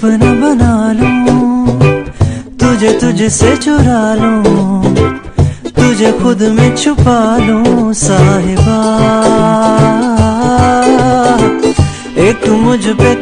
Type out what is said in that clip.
अपना बना लूँ, तुझे तुझसे चुरा लूँ, तुझे खुद में छुपा लूँ, साहिबा। एक मुझ पे